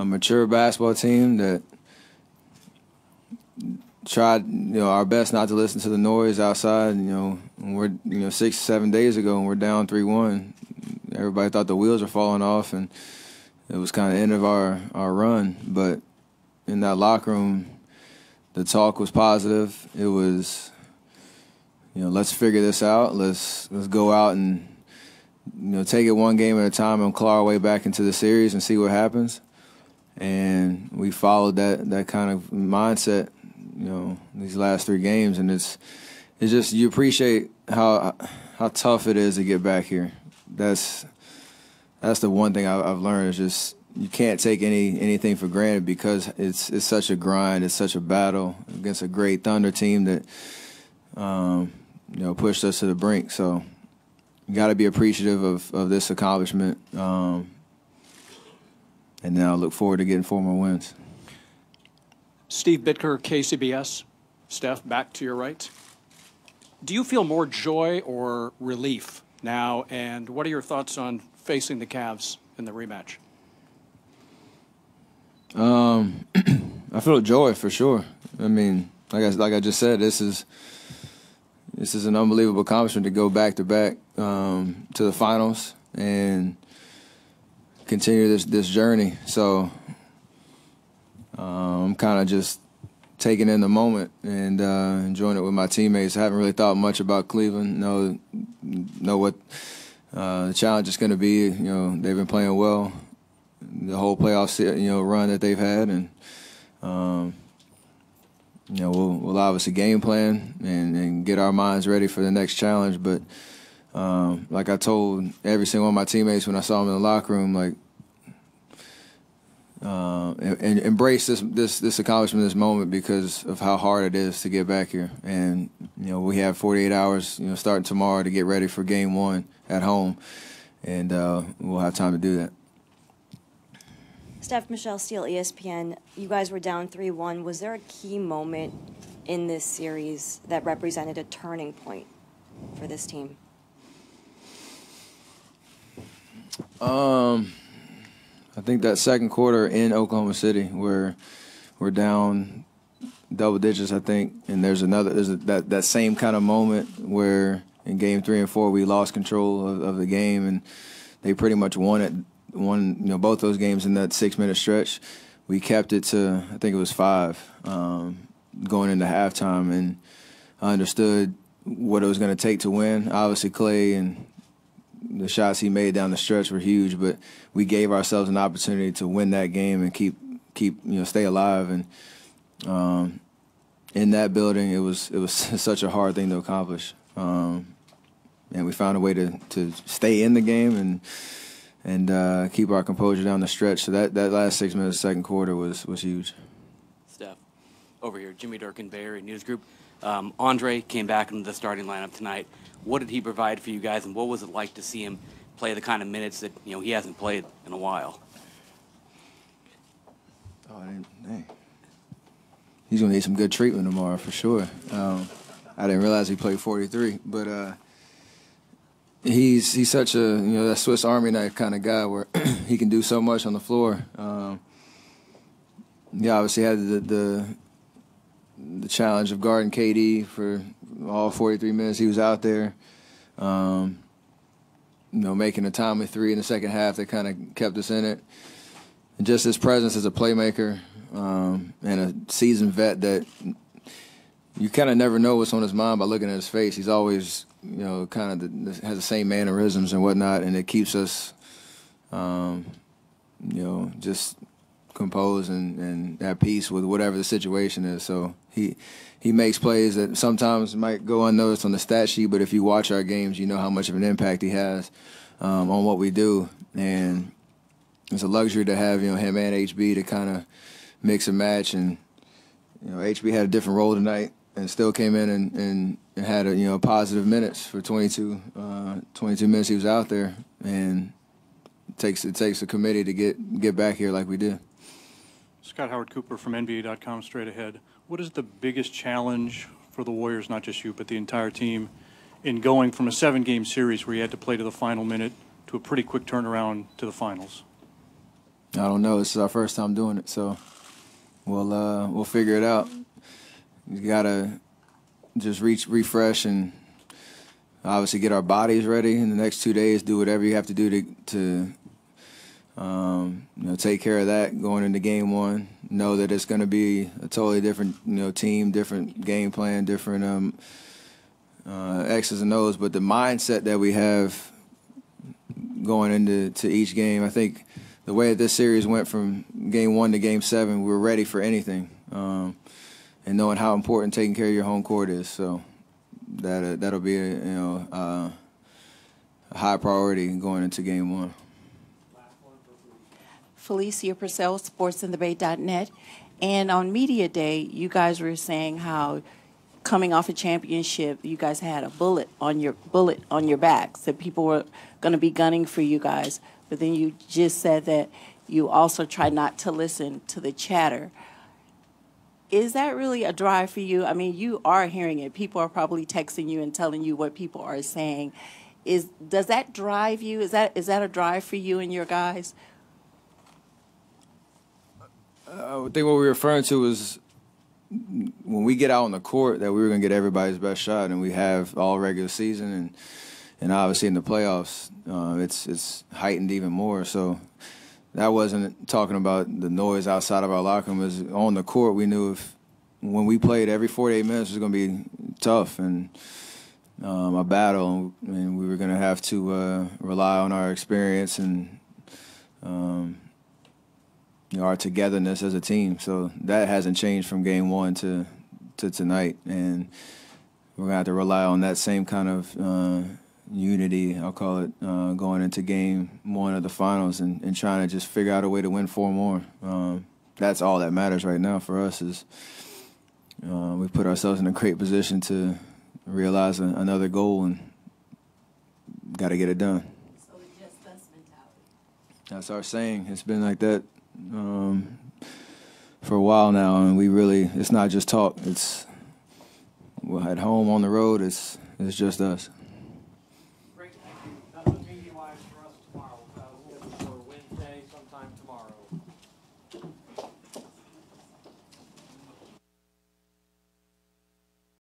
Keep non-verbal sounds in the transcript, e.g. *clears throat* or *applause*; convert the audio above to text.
a mature basketball team that tried you know our best not to listen to the noise outside. You know, we're you know six seven days ago and we're down three one. Everybody thought the wheels were falling off, and it was kind of end of our our run. But in that locker room, the talk was positive. It was you know let's figure this out. Let's let's go out and you know take it one game at a time and claw our way back into the series and see what happens. And we followed that that kind of mindset you know these last three games, and it's it's just you appreciate how how tough it is to get back here. That's that's the one thing I've learned is just you can't take any anything for granted because it's it's such a grind, it's such a battle against a great Thunder team that um, you know pushed us to the brink. So you got to be appreciative of of this accomplishment, um, and now look forward to getting four more wins. Steve Bitker, KCBS. Steph, back to your right. Do you feel more joy or relief now? And what are your thoughts on facing the Cavs in the rematch? Um, *clears throat* I feel joy for sure. I mean, like I, like I just said, this is this is an unbelievable accomplishment to go back to back um, to the finals and continue this this journey. So uh, I'm kind of just taking in the moment and uh, enjoying it with my teammates. I haven't really thought much about Cleveland. Know know what uh, the challenge is going to be. You know, they've been playing well the whole playoff you know run that they've had, and um, you know we'll we'll obviously game plan and, and get our minds ready for the next challenge. But um, like I told every single one of my teammates when I saw them in the locker room, like uh, and, and, embrace this this this accomplishment, this moment, because of how hard it is to get back here. And you know, we have 48 hours, you know, starting tomorrow to get ready for Game One at home, and uh, we'll have time to do that. Steph Michelle Steele, ESPN. You guys were down 3-1. Was there a key moment in this series that represented a turning point for this team? Um I think that second quarter in Oklahoma City where we're down double digits, I think, and there's another there's a, that that same kind of moment where in game three and four we lost control of, of the game and they pretty much won it won you know both those games in that six minute stretch. We kept it to I think it was five um, going into halftime, and I understood what it was going to take to win. Obviously, Clay and the shots he made down the stretch were huge, but we gave ourselves an opportunity to win that game and keep keep you know stay alive. And um, in that building, it was it was *laughs* such a hard thing to accomplish. Um, and we found a way to to stay in the game and and uh, keep our composure down the stretch. So that, that last six minutes, second quarter was was huge. Over here, Jimmy Durkin, Bay Area News Group. Um, Andre came back into the starting lineup tonight. What did he provide for you guys, and what was it like to see him play the kind of minutes that you know he hasn't played in a while? Oh, I didn't. He's gonna need some good treatment tomorrow for sure. Um, I didn't realize he played 43, but uh, he's he's such a you know that Swiss Army knife kind of guy where *clears throat* he can do so much on the floor. Um, yeah, obviously had the, the the challenge of guarding KD for all 43 minutes he was out there. Um, you know, making a timely three in the second half that kind of kept us in it. And just his presence as a playmaker um, and a seasoned vet that you kind of never know what's on his mind by looking at his face. He's always, you know, kind of has the same mannerisms and whatnot, and it keeps us, um, you know, just composed and, and at peace with whatever the situation is. So he he makes plays that sometimes might go unnoticed on the stat sheet, but if you watch our games, you know how much of an impact he has um, on what we do, and it's a luxury to have you know him and HB to kind of mix and match. And you know HB had a different role tonight and still came in and, and, and had a you know positive minutes for 22 uh, 22 minutes he was out there, and it takes it takes a committee to get get back here like we did. Scott Howard Cooper from NBA.com straight ahead. What is the biggest challenge for the Warriors, not just you, but the entire team, in going from a seven game series where you had to play to the final minute to a pretty quick turnaround to the finals? I don't know. This is our first time doing it, so we'll uh, we'll figure it out. You gotta just reach, refresh, and obviously get our bodies ready in the next two days. Do whatever you have to do to to um, you know take care of that going into game one. Know that it's going to be a totally different you know team, different game plan, different um, uh, X's and O's. But the mindset that we have going into to each game, I think the way that this series went from game one to game seven, we were ready for anything. Um, and knowing how important taking care of your home court is, so that uh, that'll be a, you know uh, a high priority going into game one. Felicia Purcell, sportsinthebay.net. And on Media Day, you guys were saying how coming off a championship, you guys had a bullet on your bullet on your backs that people were going to be gunning for you guys. But then you just said that you also try not to listen to the chatter. Is that really a drive for you? I mean, you are hearing it. People are probably texting you and telling you what people are saying. Is does that drive you? Is that is that a drive for you and your guys? I think what we were referring to was when we get out on the court that we were going to get everybody's best shot, and we have all regular season and and obviously in the playoffs, uh, it's it's heightened even more. So that wasn't talking about the noise outside of our locker room. Was on the court. We knew if when we played every 48 minutes was going to be tough and um, a battle, and we were going to have to uh, rely on our experience and um, you know, our togetherness as a team. So that hasn't changed from game one to to tonight, and we're gonna have to rely on that same kind of uh, unity. I'll call it uh, going into game one of the finals and, and trying to just figure out a way to win four more. Um, that's all that matters right now for us. Is uh, we put ourselves in a great position to realize a, another goal and got to get it done. So it's just us mentality. That's our saying. It's been like that um, for a while now, and we really—it's not just talk. It's at home on the road. It's it's just us.